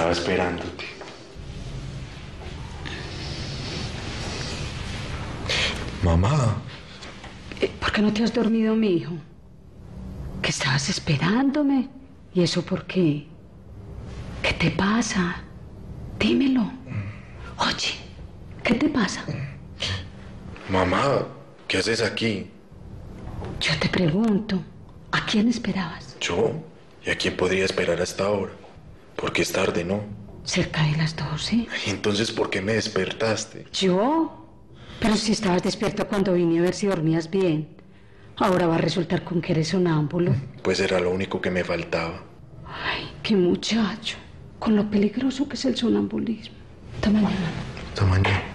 Estaba esperándote. Mamá. Eh, ¿Por qué no te has dormido, mi hijo? Que estabas esperándome. ¿Y eso por qué? ¿Qué te pasa? Dímelo. Oye, ¿qué te pasa? Mamá, ¿qué haces aquí? Yo te pregunto, ¿a quién esperabas? ¿Yo? ¿Y a quién podría esperar hasta ahora? Porque es tarde, ¿no? Cerca de las doce. ¿Y entonces por qué me despertaste? ¿Yo? Pero si estabas despierto cuando vine a ver si dormías bien. Ahora va a resultar con que eres sonámbulo. Pues era lo único que me faltaba. Ay, qué muchacho. Con lo peligroso que es el sonambulismo. Hasta mañana. Hasta mañana.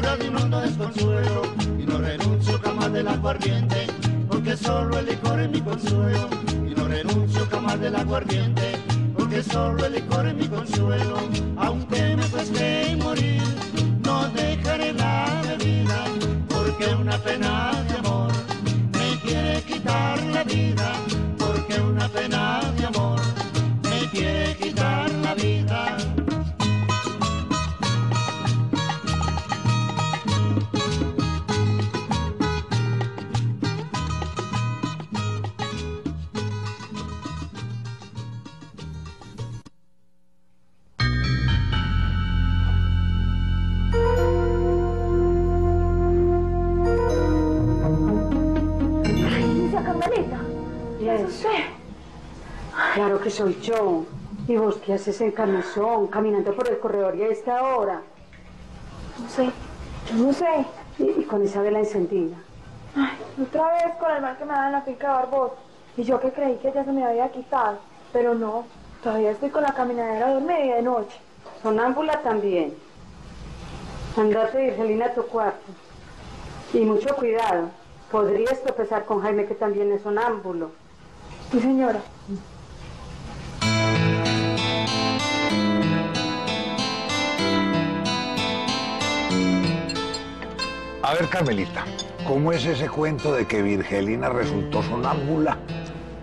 De un hondo desconsuelo. Y no renuncio jamás del aguardiente porque solo el licor es mi consuelo. Y no renuncio jamás del aguardiente porque solo el licor es mi consuelo. Aunque me cueste morir no dejaré la bebida porque una pena de amor me quiere quitar la vida. Porque una pena de amor me quiere quitar la vida soy yo. ¿Y vos qué haces en camisón, caminando por el corredor y a esta hora? No sé, yo no sé. Y, y con esa vela encendida. Ay, otra vez con el mal que me da en la finca de Barbot. Y yo que creí que ya se me había quitado. Pero no, todavía estoy con la caminadera dormida y de noche. Sonámbula también. Andate, Virgelina, a tu cuarto. Y mucho cuidado. Podrías tropezar con Jaime, que también es sonámbulo. Sí, señora. A ver, Carmelita, ¿cómo es ese cuento de que Virgelina resultó sonámbula?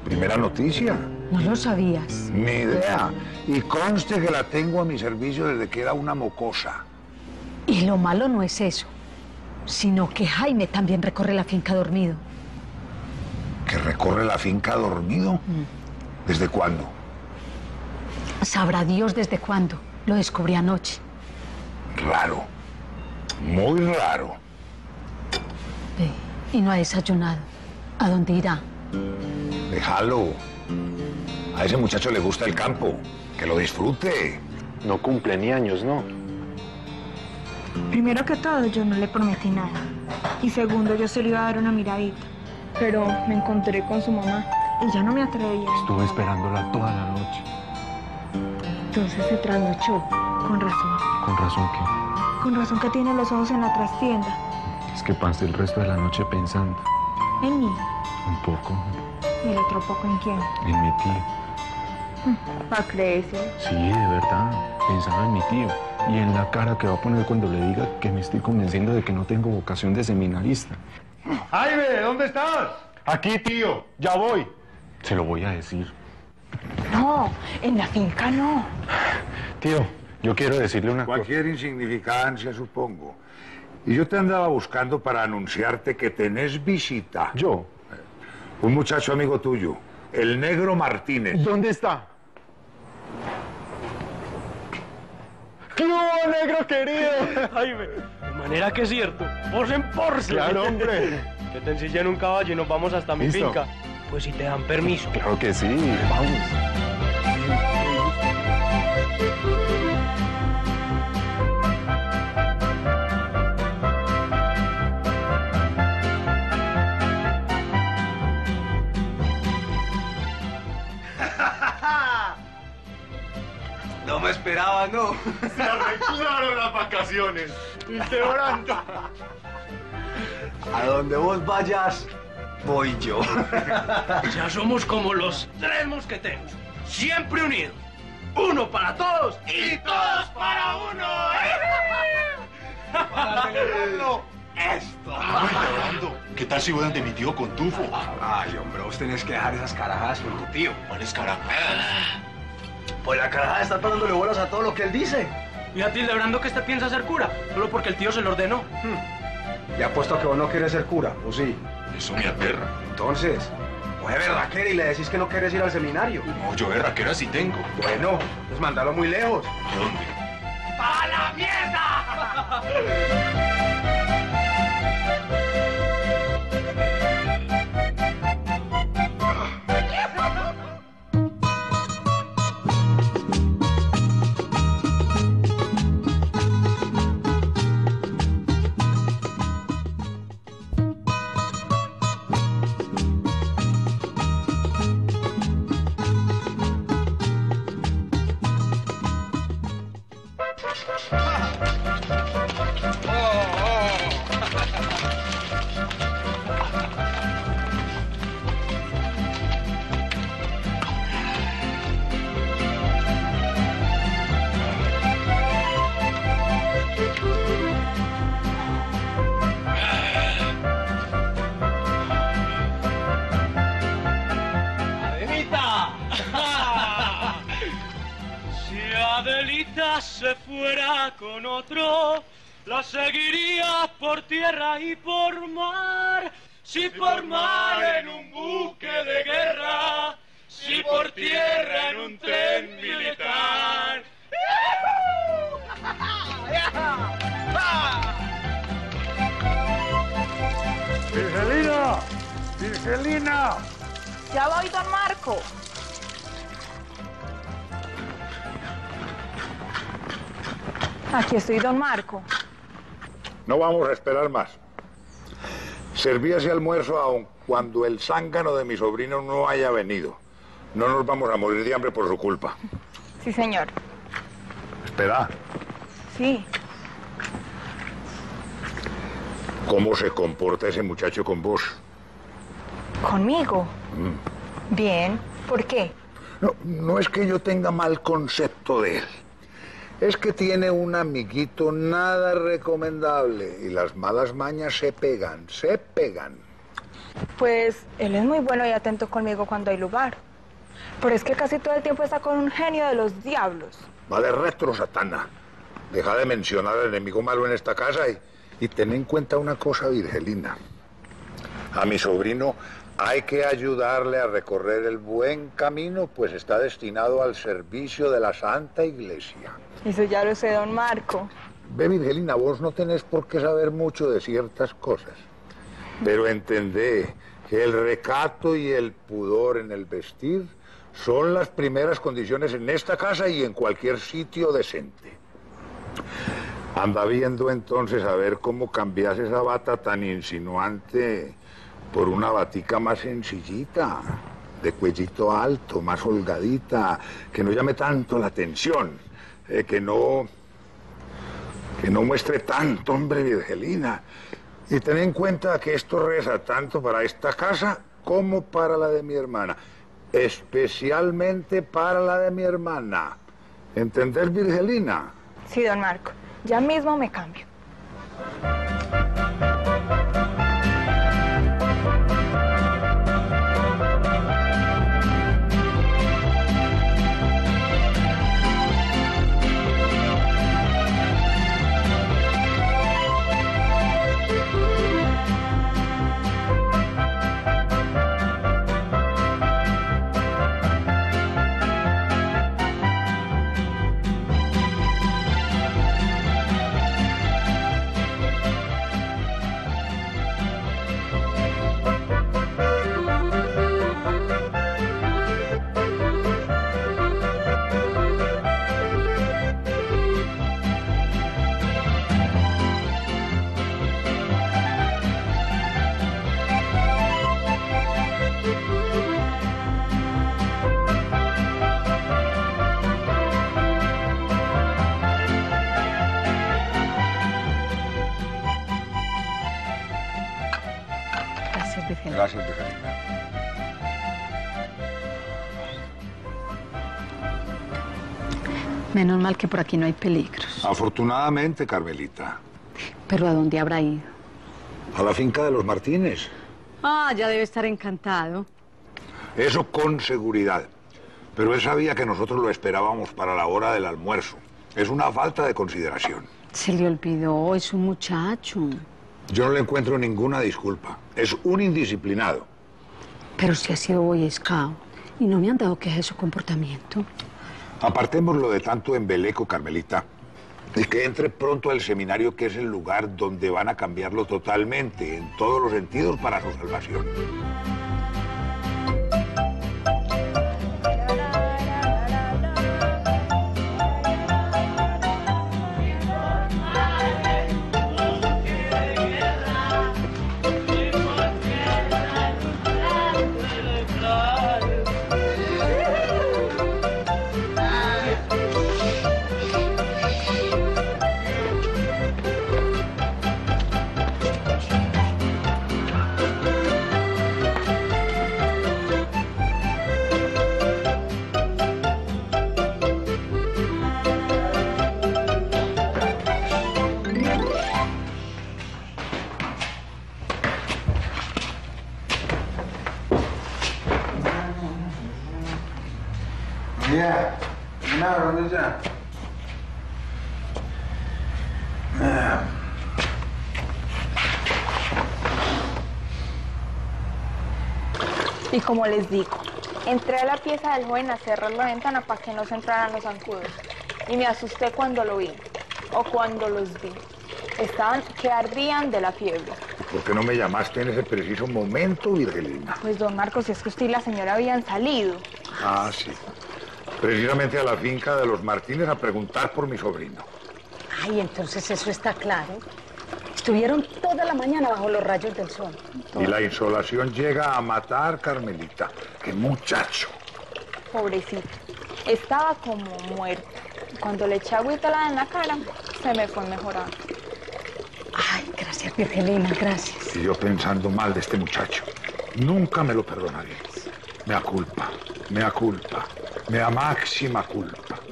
Primera noticia. No lo sabías. Ni idea. Y conste que la tengo a mi servicio desde que era una mocosa. Y lo malo no es eso, sino que Jaime también recorre la finca dormido. ¿Que recorre la finca dormido? ¿Desde cuándo? Sabrá Dios desde cuándo. Lo descubrí anoche. Raro. Muy raro. Ve, y no ha desayunado. ¿A dónde irá? Déjalo. A ese muchacho le gusta el campo. Que lo disfrute. No cumple ni años, ¿no? Primero que todo, yo no le prometí nada. Y segundo, yo se le iba a dar una miradita. Pero me encontré con su mamá y ya no me atrevía. Estuve esperándola toda la noche. Entonces se trasnochó. Con razón. Con razón que... Con razón que tiene los ojos en la trastienda. Es que pasé el resto de la noche pensando. En mí. Un poco Y el otro poco en quién. en mi tío. Pa' creerse. Sí, de verdad. Pensaba en mi tío. Y en la cara que va a poner cuando le diga que me estoy convenciendo de que no tengo vocación de seminarista. Jaime, ¿dónde estás? Aquí, tío. Ya voy. Se lo voy a decir. No, en la finca no. Tío, yo quiero decirle una cosa. Cualquier insignificancia, supongo. Y yo te andaba buscando para anunciarte que tenés visita. ¿Yo? Un muchacho amigo tuyo, el negro Martínez. ¿Dónde está? ¿Qué hubo, negro querido? Jaime, de manera que es cierto. Vos en Porsche. Claro, hombre. Que te ensillen un caballo y nos vamos hasta mi ¿Listo? finca. Pues si te dan permiso. Claro que sí. Vamos. Lo ¿Cómo esperaba, no? Se arreglaron las vacaciones. Quebrando. A donde vos vayas, voy yo. Ya somos como los tres mosqueteros. Siempre unidos. Uno para todos y todos para uno. Para celebrarlo, esto. Orlando, ¿qué tal si voy de mi tío con tufo? Ay, hombre, vos tenés que dejar esas carajadas con tu tío. ¿Cuáles carajadas? Pues la carajada está dándole bolas a todo lo que él dice. Y a celebrando que este piensa ser cura, solo porque el tío se lo ordenó. Y apuesto a que vos no quieres ser cura, ¿o sí? Eso me aterra. Entonces, coge berraquera y le decís que no quieres ir al seminario. No, yo berraquera sí tengo. Bueno, pues mándalo muy lejos. ¿A dónde? ¡A la mierda! ¡Virgelina! Ya voy, don Marco. Aquí estoy, don Marco. No vamos a esperar más. Serví ese almuerzo aun cuando el zángano de mi sobrino no haya venido. No nos vamos a morir de hambre por su culpa. Sí, señor. Espera, Sí. ¿cómo se comporta ese muchacho con vos? ¿Conmigo? Bien. ¿Por qué? No, no es que yo tenga mal concepto de él. Es que tiene un amiguito nada recomendable y las malas mañas se pegan, se pegan. Pues él es muy bueno y atento conmigo cuando hay lugar. Pero es que casi todo el tiempo está con un genio de los diablos. Va de retro, Satana. Deja de mencionar al enemigo malo en esta casa y, y ten en cuenta una cosa, Virgelina. A mi sobrino hay que ayudarle a recorrer el buen camino, pues está destinado al servicio de la Santa Iglesia. Eso ya lo sé, don Marco. Ve, Virgelina, vos no tenés por qué saber mucho de ciertas cosas, pero entendé que el recato y el pudor en el vestir son las primeras condiciones en esta casa y en cualquier sitio decente. Anda viendo entonces a ver cómo cambias esa bata tan insinuante por una batica más sencillita, de cuellito alto, más holgadita, que no llame tanto la atención, eh, que no que no muestre tanto, hombre, Virgelina. Y ten en cuenta que esto reza tanto para esta casa como para la de mi hermana. Especialmente para la de mi hermana. ¿Entendés, Virgelina? Sí, don Marco. Ya mismo me cambio. Menos mal que por aquí no hay peligros. Afortunadamente, Carmelita. Pero ¿a dónde habrá ido? A la finca de los Martínez. Ah, ya debe estar encantado. Eso con seguridad. Pero él sabía que nosotros lo esperábamos para la hora del almuerzo. Es una falta de consideración. Se le olvidó, es un muchacho. Yo no le encuentro ninguna disculpa. Es un indisciplinado. Pero si ha sido Boy Scout y no me han dado queja de su comportamiento. Apartémoslo de tanto embeleco, Carmelita. Y que entre pronto al seminario, que es el lugar donde van a cambiarlo totalmente, en todos los sentidos, para su salvación. Como les digo, entré a la pieza del joven a cerrar la ventana para que no se entraran los zancudos. Y me asusté cuando lo vi, o cuando los vi. Estaban que ardían de la fiebre. ¿Por qué no me llamaste en ese preciso momento, Virgelina? Pues don Marcos, es que usted y la señora habían salido. Ah, sí. Precisamente a la finca de los Martínez a preguntar por mi sobrino. Ay, entonces eso está claro. Estuvieron toda la mañana bajo los rayos del sol. Y la insolación llega a matar, Carmelita. ¡Qué muchacho! Pobrecito. Estaba como muerto. Cuando le eché agüita la en la cara, se me fue mejorando. Ay, gracias, Virgelina, gracias. Y yo pensando mal de este muchacho. Nunca me lo perdonaré. Me da culpa, me da culpa, me da máxima culpa.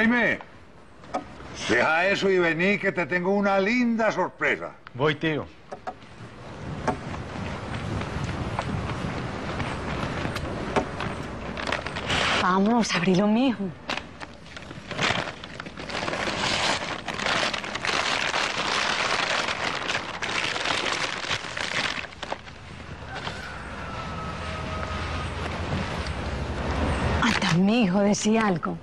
Jaime, deja eso y vení que te tengo una linda sorpresa. Voy, tío. Vamos, abrilo, mijo. Anda, mijo, decía algo.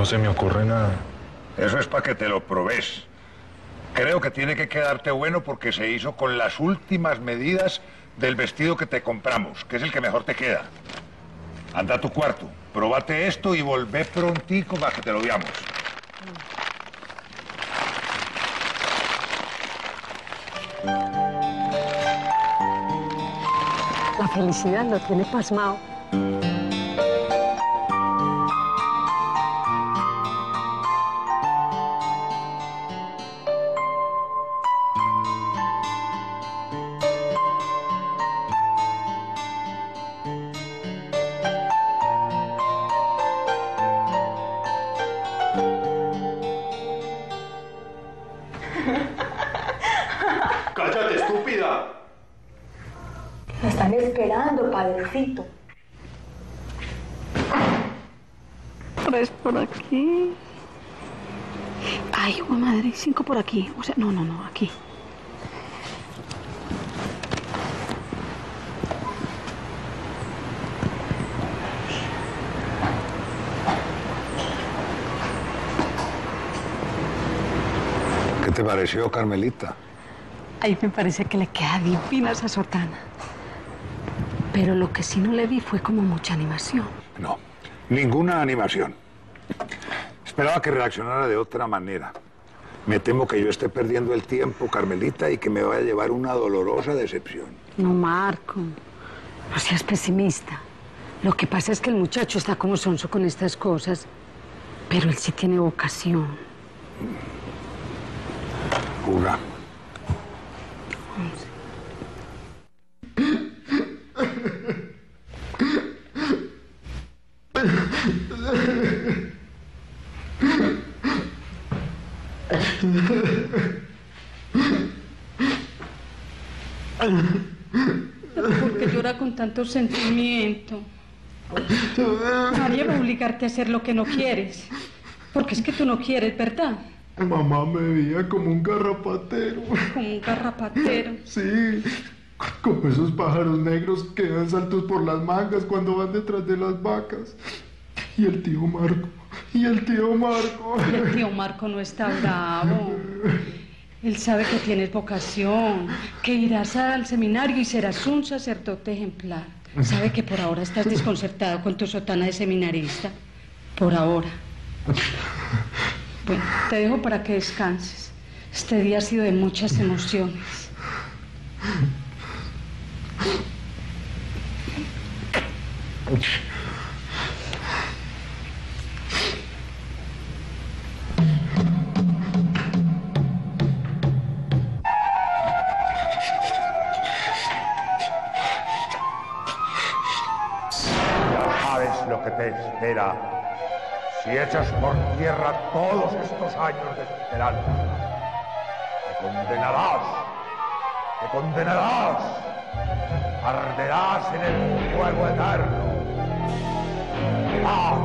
No se me ocurre nada. Eso es para que te lo probes. Creo que tiene que quedarte bueno porque se hizo con las últimas medidas del vestido que te compramos, que es el que mejor te queda. Anda a tu cuarto, probate esto y volvé prontico para que te lo veamos. La felicidad lo tiene pasmado. Tres por aquí. Ay, madre, cinco por aquí. O sea, no, no, no, aquí. ¿Qué te pareció, Carmelita? Ahí me parece que le queda divina esa sotana. Pero lo que sí no le vi fue como mucha animación. No, ninguna animación. Esperaba que reaccionara de otra manera. Me temo que yo esté perdiendo el tiempo, Carmelita, y que me vaya a llevar una dolorosa decepción. No, Marco. No seas pesimista. Lo que pasa es que el muchacho está como sonso con estas cosas, pero él sí tiene vocación. Jura. ¿Por qué llora con tanto sentimiento? Nadie va a obligarte a hacer lo que no quieres. Porque es que tú no quieres, ¿verdad? Mamá me veía como un garrapatero. Como un garrapatero. Sí, como esos pájaros negros que dan saltos por las mangas cuando van detrás de las vacas. Y el tío Marco, y el tío Marco. Y el tío Marco no está bravo. Él sabe que tienes vocación, que irás al seminario y serás un sacerdote ejemplar. Sabe que por ahora estás desconcertado con tu sotana de seminarista. Por ahora. Bueno, te dejo para que descanses. Este día ha sido de muchas emociones. Espera si echas por tierra todos estos años de esperanza. Te condenarás, te condenarás, arderás en el fuego eterno. Verás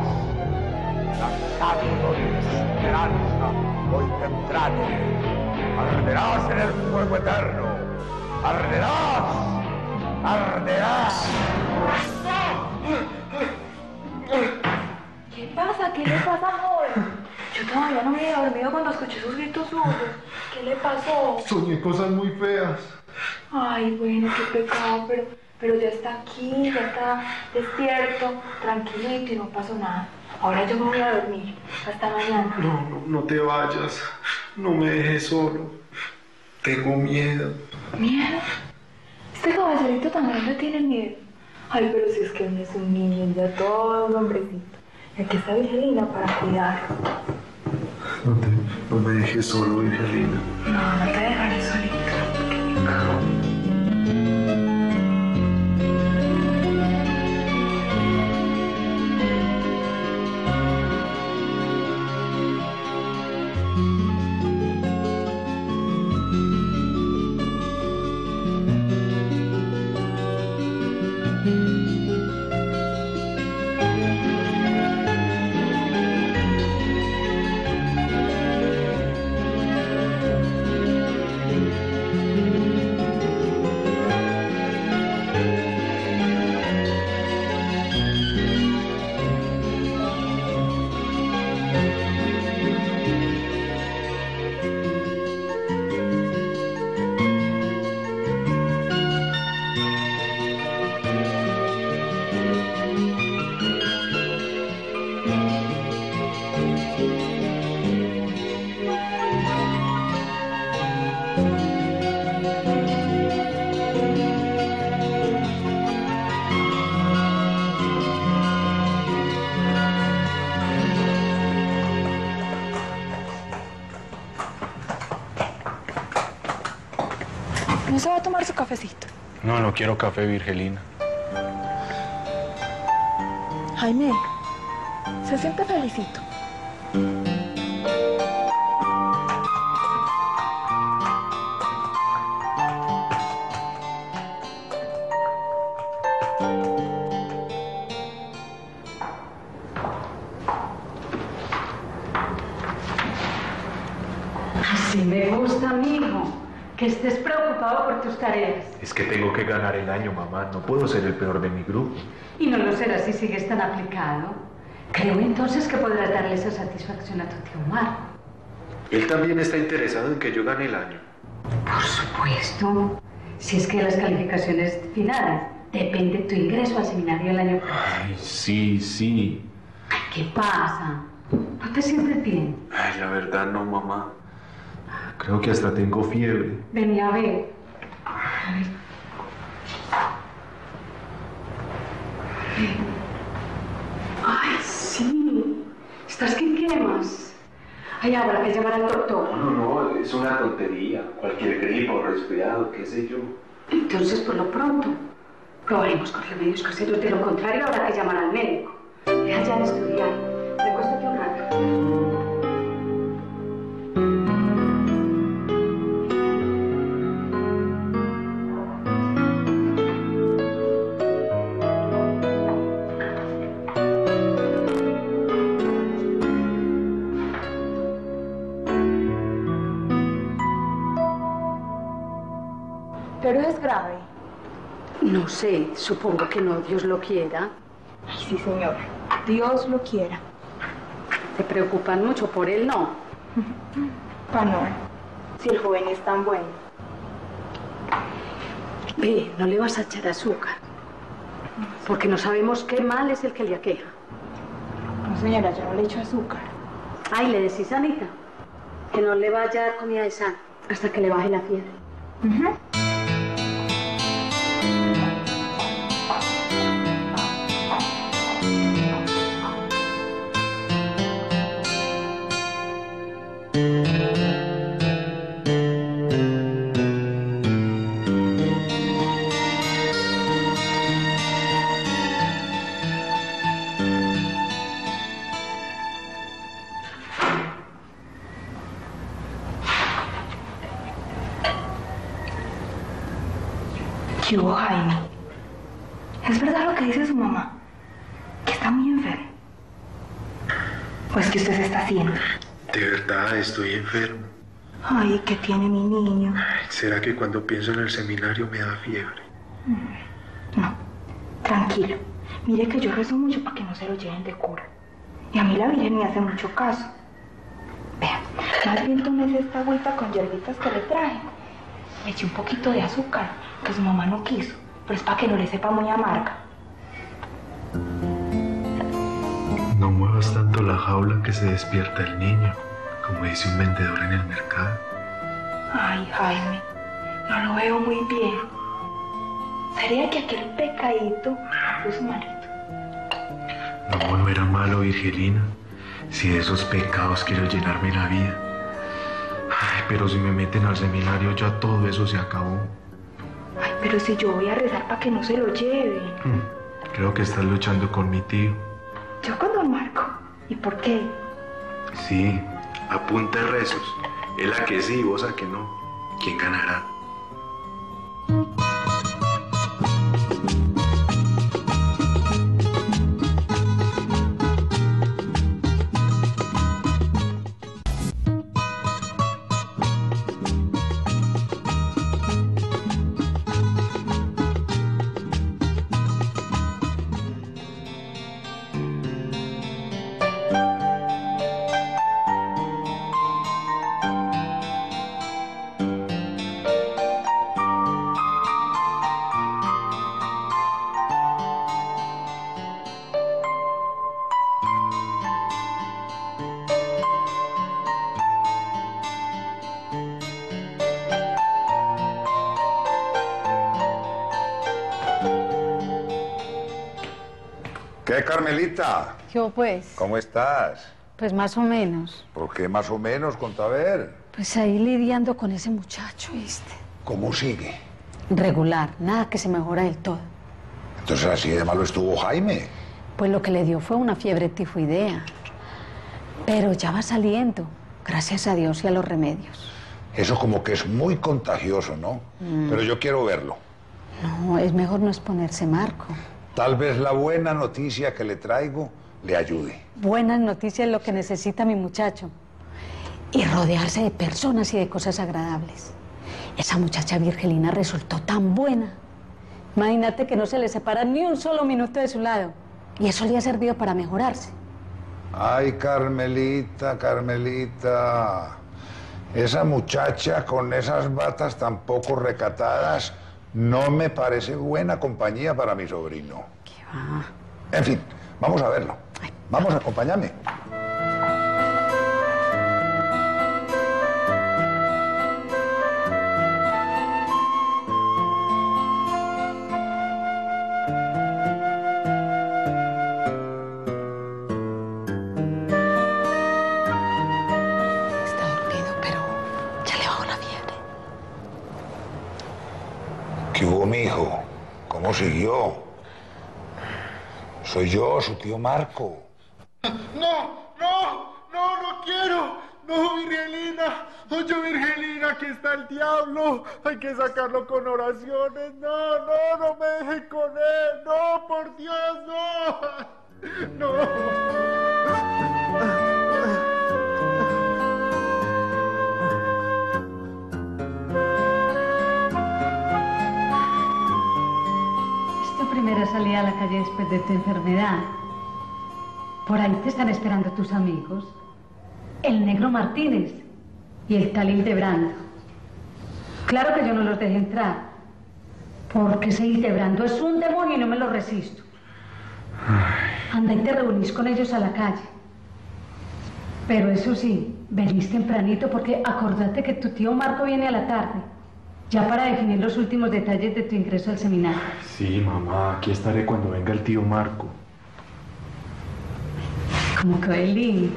la sangre de esperanza hoy temprano. Arderás en el fuego eterno. Arderás, arderás. ¿Qué pasa? ¿Qué le pasa Jorge? Yo todavía no me había dormido cuando escuché sus gritos surdos. ¿Qué le pasó? Soñé cosas muy feas. Ay, bueno, qué pecado, pero, pero ya está aquí, ya está despierto, tranquilito y no pasó nada. Ahora yo me voy a dormir. Hasta mañana. No, no, no te vayas. No me dejes solo. Tengo miedo. ¿Miedo? Este caballerito tan grande tiene miedo. Ay, pero si es que él es un niño, ya todo un hombrecito. Y aquí está Virgelina para cuidarlo. No, te, no me dejes solo, Virgelina. No, no te dejaré solito. ¿No cafecito? No, no quiero café, Virgelina. Jaime, se siente felicito. Tus tareas. Es que tengo que ganar el año, mamá. No puedo ser el peor de mi grupo. Y no lo serás si sigues tan aplicado. Creo entonces que podrás darle esa satisfacción a tu tío Marco. Él también está interesado en que yo gane el año. Por supuesto. Si es que las calificaciones finales depende tu ingreso al seminario el año próximo. Ay, sí, sí. ¿Qué pasa? ¿No te sientes bien? Ay, la verdad no, mamá. Creo que hasta tengo fiebre. Vení a ver. Ay, sí. ¿Estás que quemas? Ay, habrá que llamar al doctor. No, no, no, es una tontería. Cualquier gripo, resfriado, qué sé yo. Entonces, por lo pronto, probaremos con remedios caseros. De lo contrario, habrá que llamar al médico. Deja ya de estudiar. No sé, supongo que no, Dios lo quiera. Ay, sí, señor. Dios lo quiera. Te preocupan mucho por él, ¿no? Panor, si el joven es tan bueno. Ve, no le vas a echar azúcar. Porque no sabemos qué mal es el que le aqueja. No, señora, yo no le echo azúcar. Ay, le decís a Anita que no le vaya a dar comida de sal hasta que le baje la fiebre. ¿Qué enfermo. Ay, ¿qué tiene mi niño? ¿Será que cuando pienso en el seminario me da fiebre? No, tranquilo. Mire que yo rezo mucho para que no se lo lleven de cura. Y a mí la Virgen me hace mucho caso. Vea, más bien tómese esta agüita con hierbitas que le traje. Le eché un poquito de azúcar, que su mamá no quiso, pero es para que no le sepa muy amarga. No muevas tanto la jaula que se despierta el niño, como dice un vendedor en el mercado. Ay, Jaime, no lo veo muy bien. Sería que aquel pecadito puso malito. No, no era malo, Virgelina. Si de esos pecados quiero llenarme la vida. Ay, pero si me meten al seminario ya todo eso se acabó. Ay, pero si yo voy a rezar para que no se lo lleven. Hmm, Creo que estás luchando con mi tío. Yo con don Marco. ¿Y por qué? Sí, apunta rezos. Él a que sí, vos a que no. ¿Quién ganará? Yo pues, ¿Cómo estás? pues más o menos. ¿Por qué más o menos? Conta a ver. Pues ahí lidiando con ese muchacho, ¿viste? ¿Cómo sigue? Regular, nada que se mejora del todo. Entonces así de malo estuvo Jaime. Pues lo que le dio fue una fiebre tifoidea. Pero ya va saliendo, gracias a Dios y a los remedios. Eso como que es muy contagioso, ¿no? Pero yo quiero verlo. No, es mejor no exponerse, Marco. Tal vez la buena noticia que le traigo le ayude. Buenas noticias es lo que necesita mi muchacho. Y rodearse de personas y de cosas agradables. Esa muchacha virgelina resultó tan buena. Imagínate que no se le separa ni un solo minuto de su lado. Y eso le ha servido para mejorarse. Ay, Carmelita, Carmelita. Esa muchacha con esas batas tan poco recatadas no me parece buena compañía para mi sobrino. ¿Qué va? En fin, vamos a verlo. Vamos, acompáñame. Soy yo, su tío Marco. No, no, no, no quiero. No, Virgelina. Oye, Virgelina, aquí está el diablo. Hay que sacarlo con oraciones. No, no, no me deje con él. No, por Dios, no. No. Salida a la calle después de tu enfermedad. Por ahí te están esperando tus amigos. El negro Martínez y el tal Hildebrando. Claro que yo no los dejé entrar. Porque ese Hildebrando es un demonio y no me lo resisto. Anda y te reunís con ellos a la calle. Pero eso sí, venís tempranito porque acordate que tu tío Marco viene a la tarde. Ya para definir los últimos detalles de tu ingreso al seminario. Sí, mamá, aquí estaré cuando venga el tío Marco. Como que lindo.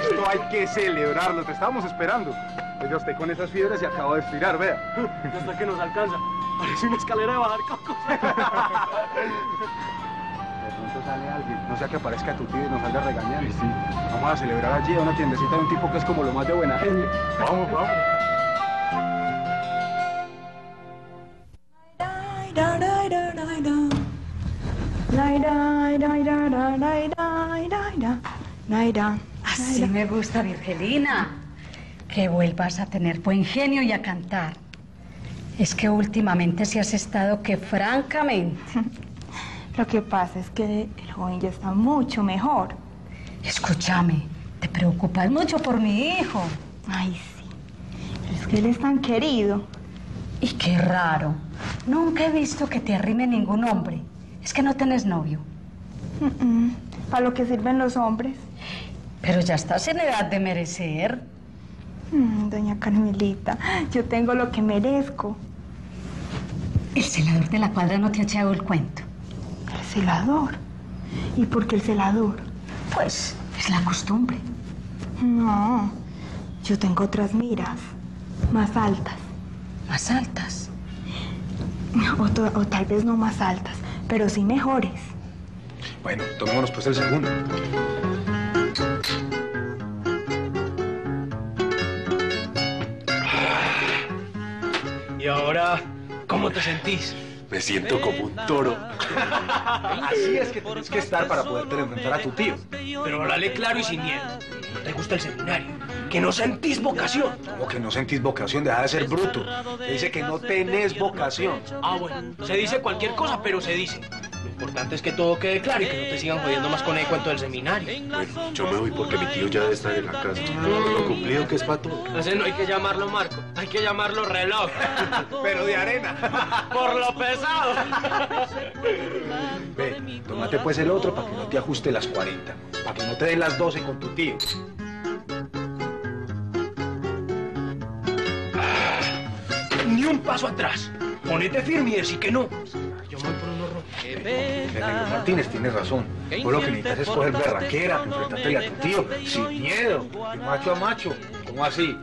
Esto hay que celebrarlo, te estábamos esperando. Yo estoy con esas fiebres y acabo de estirar, vea. Hasta que nos alcanza. Parece una escalera de bajar cocos. De pronto sale alguien, no sea que aparezca tu tío y nos salga regañando. Sí. Vamos a celebrar allí a una tiendecita de un tipo que es como lo más de buena gente. Vamos, vamos. Así me gusta, Virgelina. Que vuelvas a tener buen genio y a cantar. Es que últimamente sí has estado que francamente. Lo que pasa es que el joven ya está mucho mejor. Escúchame, te preocupas mucho por mi hijo. Ay, sí. Pero es que él es tan querido. Y qué raro. Nunca he visto que te arrime ningún hombre. Es que no tenés novio. Para lo que sirven los hombres. Pero ya estás en edad de merecer. Mm, doña Carmelita, yo tengo lo que merezco. El celador de la cuadra no te ha echado el cuento. ¿El celador? ¿Y por qué el celador? Pues es la costumbre. No, yo tengo otras miras, más altas. ¿Más altas? O, o tal vez no más altas, pero sí mejores. Bueno, tomémonos pues el segundo. Y ahora, ¿cómo te sentís? Me siento como un toro. Así es que tienes que estar para poderte enfrentar a tu tío. Pero hablale claro y sin miedo. No te gusta el seminario. Que no sentís vocación. Como que no sentís vocación, deja de ser bruto. Te dice que no tenés vocación. Ah, bueno. Se dice cualquier cosa, pero se dice. Lo importante es que todo quede claro y que no te sigan jodiendo más con el cuento del seminario. Bueno, yo me voy porque mi tío ya debe estar en la casa. Lo cumplido que es para todo. Ese no hay que llamarlo Marco, hay que llamarlo reloj. Pero de arena. Por lo pesado. Ve, tómate pues el otro para que no te ajuste las 40. Para que no te den las 12 con tu tío. Ni un paso atrás. Ponete firme y decí que no. Negro Martínez tiene razón. Vos lo que necesitas es coger berraquera, enfrentarte a tu tío, sin miedo, de macho a macho. ¿Cómo así?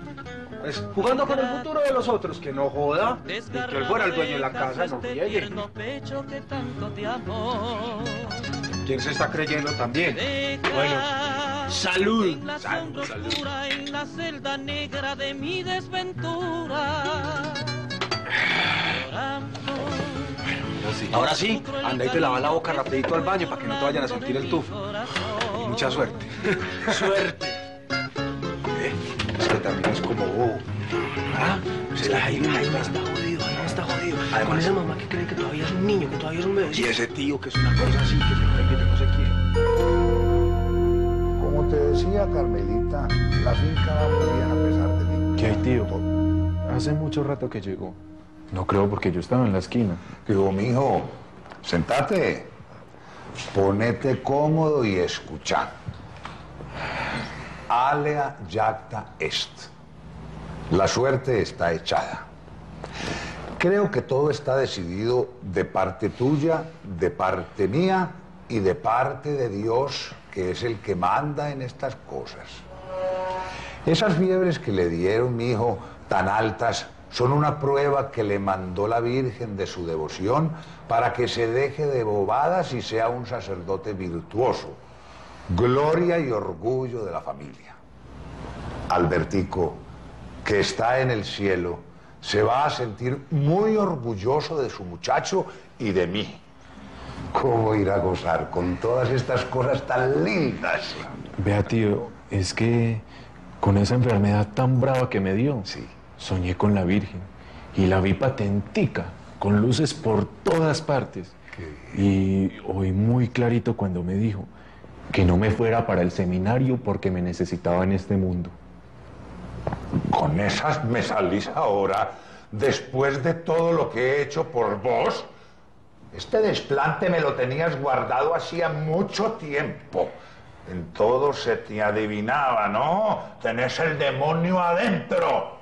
Pues jugando con el futuro de los otros, que no joda. Y que él fuera el dueño de la casa, no friegue. ¿Quién se está creyendo también? Bueno, salud. Salud, salud. en la celda negra de mi desventura. Ahora sí, anda y te lava la boca rapidito al baño para que no te vayan a sentir el tufo. Y mucha suerte. Suerte. ¿Eh? Es que también es como bobo. ¿Ah? Se la hay una Está jodido, está jodido. Con esa mamá que cree que todavía es un niño, que todavía es un bebé. Y ese tío que es una cosa así, que se cree que yo no sé quién. Como te decía Carmelita, la finca va muy bien a pesar de mí. ¿Qué hay, tío? Hace mucho rato que llegó. No creo porque yo estaba en la esquina. Digo, mijo, sentate, ponete cómodo y escucha. Alea jacta est. La suerte está echada. Creo que todo está decidido de parte tuya, de parte mía y de parte de Dios, que es el que manda en estas cosas. Esas fiebres que le dieron, mi hijo, tan altas, son una prueba que le mandó la Virgen de su devoción para que se deje de bobadas y sea un sacerdote virtuoso. Gloria y orgullo de la familia. Albertico, que está en el cielo, se va a sentir muy orgulloso de su muchacho y de mí. ¿Cómo ir a gozar con todas estas cosas tan lindas? Vea, tío, es que con esa enfermedad tan brava que me dio, Sí. Soñé con la Virgen y la vi patentica, con luces por todas partes. Y oí muy clarito cuando me dijo que no me fuera para el seminario porque me necesitaba en este mundo. Con esas me salís ahora, después de todo lo que he hecho por vos. Este desplante me lo tenías guardado hacía mucho tiempo. En todo se te adivinaba, ¿no? Tenés el demonio adentro.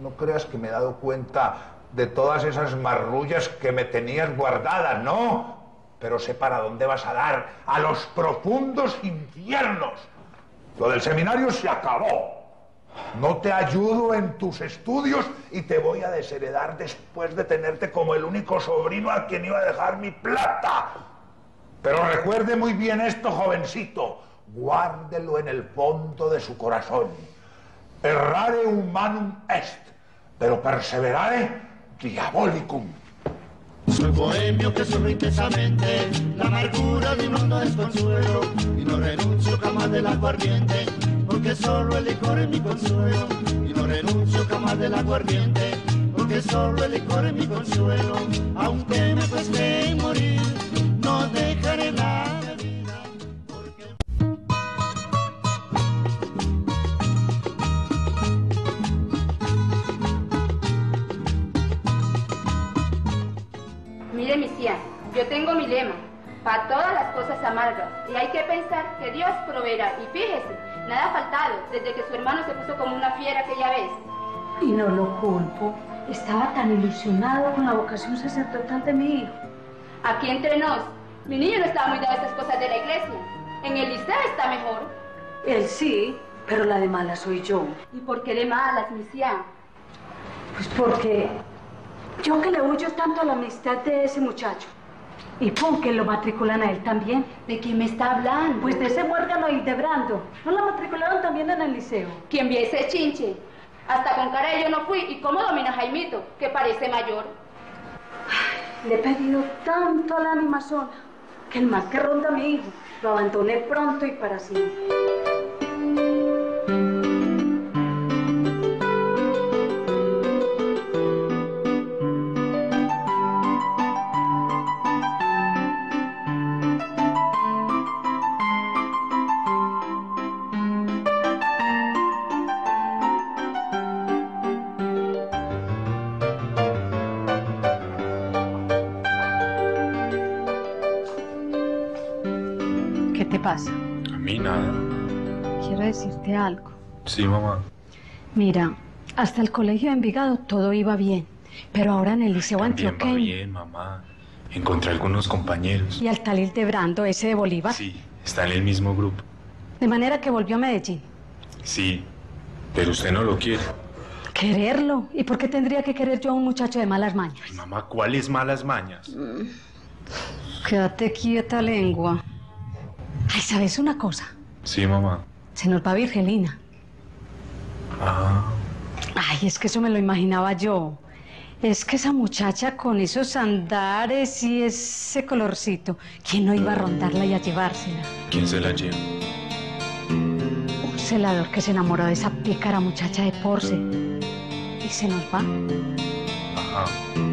No creas que me he dado cuenta de todas esas marrullas que me tenías guardadas, ¿no? Pero sé para dónde vas a dar, a los profundos infiernos. Lo del seminario se acabó. No te ayudo en tus estudios y te voy a desheredar después de tenerte como el único sobrino a quien iba a dejar mi plata. Pero recuerde muy bien esto, jovencito. Guárdelo en el fondo de su corazón. Errare humanum est, pero perseverare diabolicum. Soy bohemio que sufro intensamente la amargura de un hondo desconsuelo y no renuncio jamás del aguardiente porque solo el licor es mi consuelo y no renuncio jamás del aguardiente porque solo el licor es mi consuelo aunque me cueste morir yo tengo mi lema. Para todas las cosas amargas. Y hay que pensar que Dios proveerá. Y fíjese, nada ha faltado desde que su hermano se puso como una fiera aquella vez. Y no lo culpo. Estaba tan ilusionado con la vocación sacerdotal de mi hijo. Aquí entre nos, mi niño no estaba muy dado a esas cosas de la iglesia. En el liceo está mejor. Él sí, pero la de mala soy yo. ¿Y por qué de malas, mi tía? Pues porque yo que le huyo tanto a la amistad de ese muchacho. Y pon que lo matriculan a él también. ¿De quién me está hablando? Pues de ese muérgano y de Brando. ¿No lo matricularon también en el liceo? ¿Quién vio ese chinche? Hasta con cara de yo no fui. ¿Y cómo domina Jaimito? Que parece mayor. Le he pedido tanto al ánima sola que el mal que ronda a mi hijo lo abandoné pronto y para siempre. Algo. Sí, mamá. Mira, hasta el colegio de Envigado todo iba bien, pero ahora en el liceo antioqueño bien, mamá. Encontré algunos compañeros. y al Talil de Brando, ese de Bolívar, Sí, está en el mismo grupo. de manera que volvió a Medellín. Sí, pero usted no lo quiere. Quererlo. ¿Y por qué tendría que querer yo a un muchacho de malas mañas? Ay, mamá, ¿cuáles malas mañas? Quédate quieta, lengua. Ay, ¿sabes una cosa? Sí, mamá. Se nos va Virgelina. Ah, Ay, es que eso me lo imaginaba yo. Es que esa muchacha con esos andares y ese colorcito, ¿quién no iba a rondarla y a llevársela? ¿quién se la lleva? Un celador que se enamoró de esa pícara muchacha de Porce. Y se nos va. Ajá.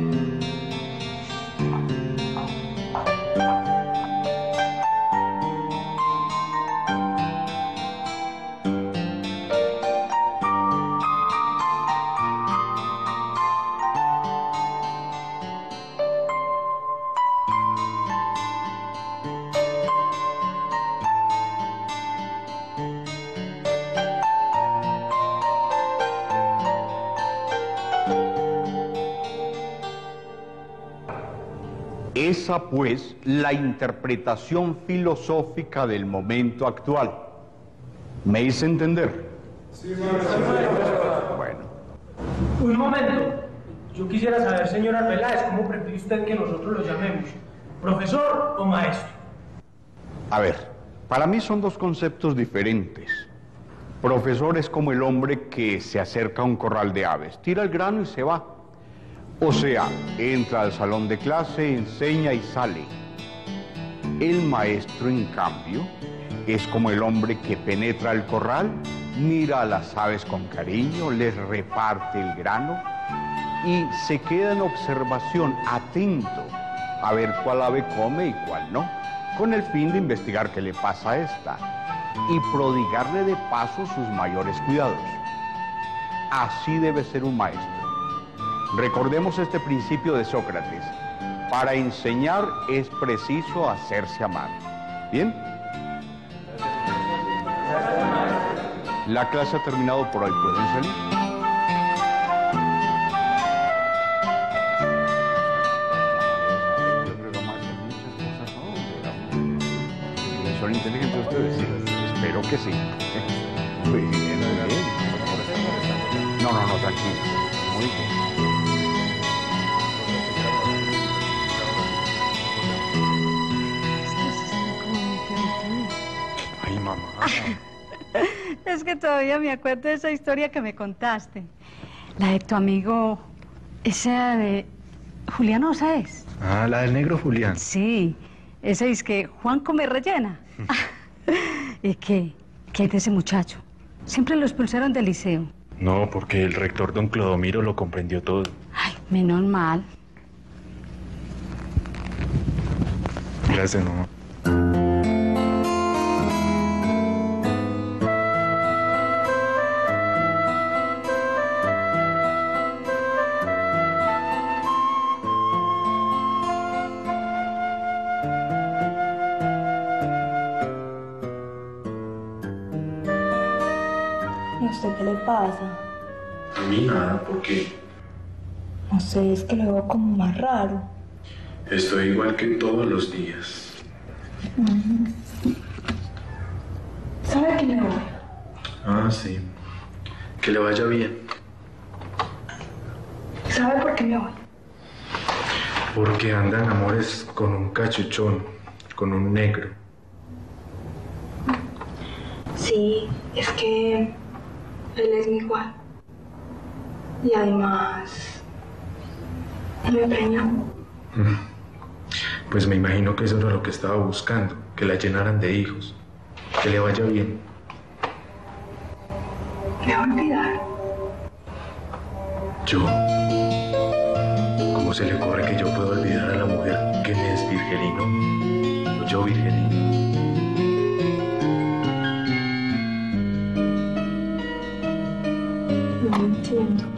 Esa, pues, la interpretación filosófica del momento actual. ¿Me hice entender? Sí, Bueno. Un momento. Yo quisiera saber, señor Arbeláez, ¿cómo prefiere usted que nosotros lo llamemos? ¿Profesor o maestro? A ver, para mí son dos conceptos diferentes. Profesor es como el hombre que se acerca a un corral de aves, tira el grano y se va. O sea, entra al salón de clase, enseña y sale. El maestro, en cambio, es como el hombre que penetra el corral, mira a las aves con cariño, les reparte el grano y se queda en observación, atento a ver cuál ave come y cuál no, con el fin de investigar qué le pasa a esta y prodigarle de paso sus mayores cuidados. Así debe ser un maestro. Recordemos este principio de Sócrates. Para enseñar es preciso hacerse amar. ¿Bien? La clase ha terminado por hoy. ¿Pueden salir? ¿Son inteligentes ustedes? Espero que sí. Que todavía me acuerdo de esa historia que me contaste. La de tu amigo, esa de Julián ¿sabes? Ah, la del negro Julián. Sí, ese es que Juan come rellena. ¿Y qué? ¿Qué hay de ese muchacho? Siempre lo expulsaron del liceo. No, porque el rector don Clodomiro lo comprendió todo. Ay, menos mal. Gracias, mamá. Porque No sé, es que lo veo como más raro. estoy igual que todos los días. ¿Sabe que me voy? Ah, sí. Que le vaya bien. ¿Sabe por qué me voy? Porque andan amores con un cachuchón, con un negro. Sí, es que él es mi igual. Y además, me preñó. Mm. Pues me imagino que eso era lo que estaba buscando, que la llenaran de hijos. Que le vaya bien. Me va a olvidar. Yo. ¿Cómo se le ocurre que yo pueda olvidar a la mujer que me es virgelino? O yo virgelino. No entiendo.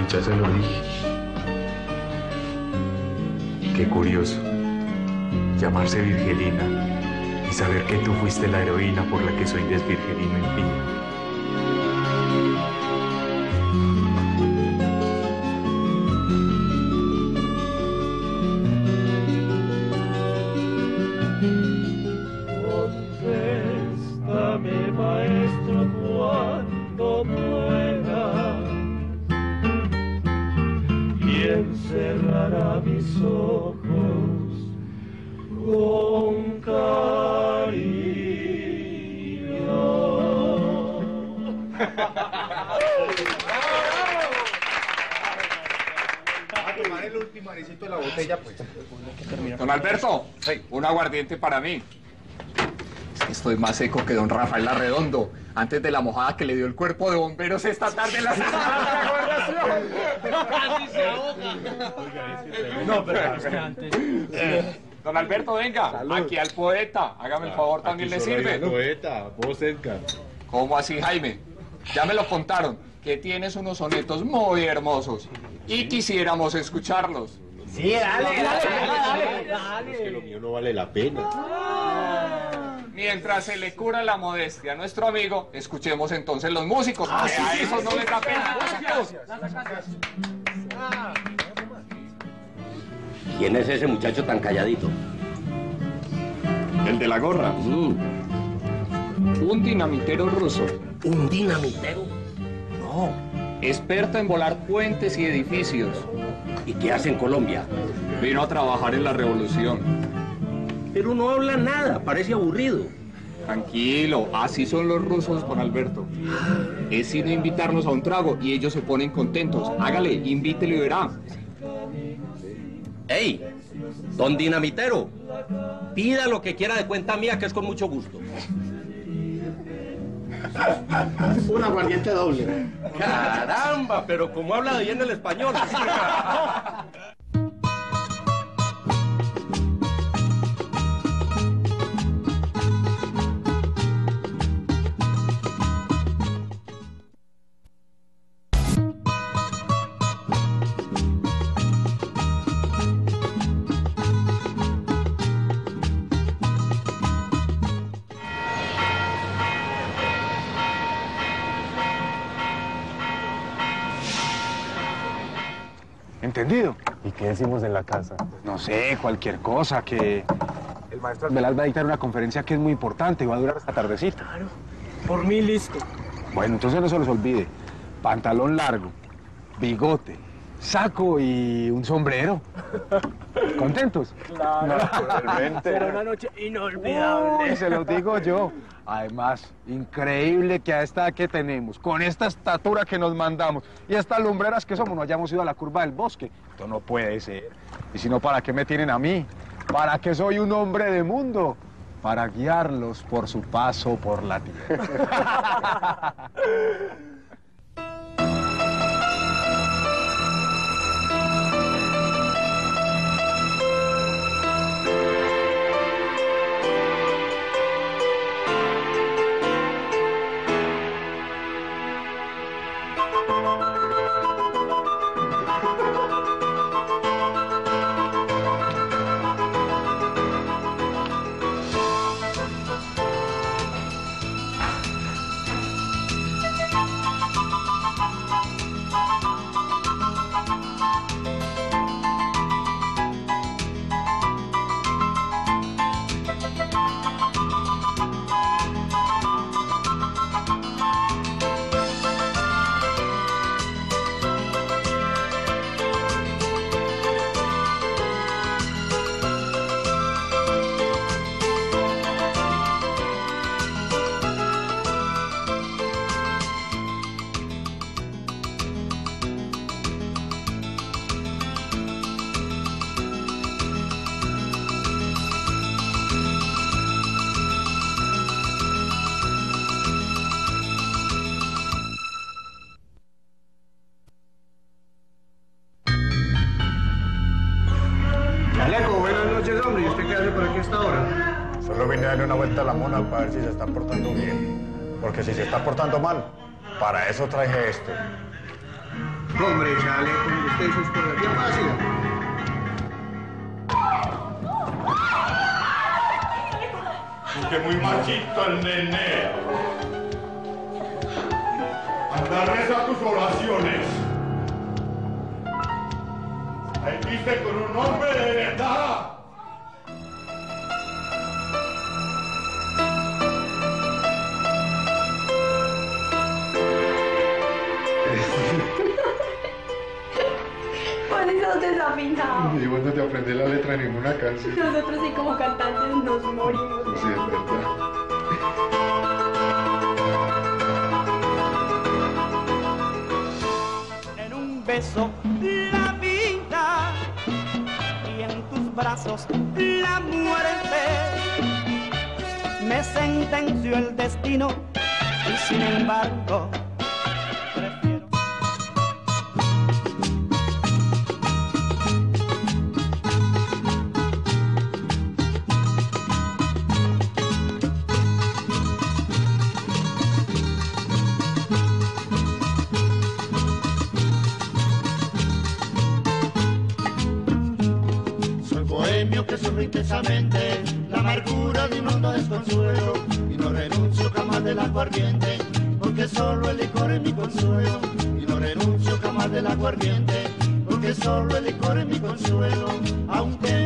Pues ya se lo dije. Qué curioso. Llamarse Virgelina y saber que tú fuiste la heroína por la que soy desvirgelino en fin. Alberto, un aguardiente para mí. Es que estoy más seco que don Rafael Arredondo, antes de la mojada que le dio el cuerpo de bomberos esta tarde en la Casi se ahoga. No, pero es que antes... Don Alberto, venga, aquí al poeta. Hágame el favor, también le sirve. Poeta, vos Edgar. ¿Cómo así, Jaime? Ya me lo contaron, que tienes unos sonetos muy hermosos y quisiéramos escucharlos. Sí, dale, dale, dale, Es que lo mío no vale la pena. Mientras se le cura la modestia a nuestro amigo, escuchemos entonces los músicos, Ah, a sí, no sí. les da pena. Gracias. Músicos. ¿Quién es ese muchacho tan calladito? El de la gorra. Mm. Un dinamitero ruso. ¿Un dinamitero? No. Experto en volar puentes y edificios. ¿Y qué hace en Colombia? Vino a trabajar en la revolución. Pero no habla nada, parece aburrido. Tranquilo, así son los rusos, don Alberto. Es sino invitarnos a un trago y ellos se ponen contentos. Hágale, invítelo y verá. ¡Ey! Don Dinamitero, pida lo que quiera de cuenta mía, que es con mucho gusto. Un aguardiente doble. Caramba, pero como habla bien el español. ¿Entendido? ¿Y qué decimos en la casa? No sé, cualquier cosa, que el maestro Arbeláez va a dictar una conferencia que es muy importante y va a durar hasta tardecito. Claro. Por mí listo. Bueno, entonces no se los olvide. Pantalón largo, bigote, saco y un sombrero. ¿Contentos? Claro. Naturalmente. Será una noche inolvidable. Uy, se los digo yo. Además, increíble que a esta que tenemos, con esta estatura que nos mandamos y estas lumbreras que somos, no hayamos ido a la curva del bosque. Esto no puede ser. Y si no, ¿para qué me tienen a mí? ¿Para qué soy un hombre de mundo? Para guiarlos por su paso por la tierra. está portando mal, para eso traje este. Hombre, chaleco, usted y sus cosas. Bien fácil. Que muy machito el nene. Anda, reza tus oraciones. Ahí viste con un hombre de verdad. Desafinado. Y vos no te aprendes la letra de ninguna canción. Nosotros sí como cantantes nos morimos. Sí, es verdad. en un beso la vida y en tus brazos la muerte. Me sentenció el destino y sin embargo porque solo el licor es mi consuelo y no renuncio jamás del aguardiente porque solo el licor es mi consuelo, aunque